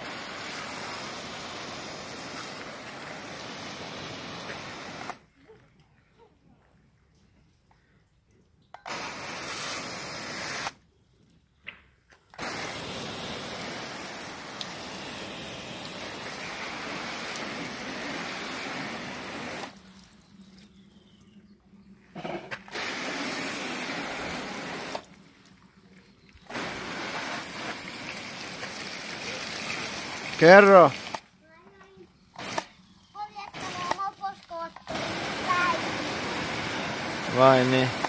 you Kerro. Vai niin?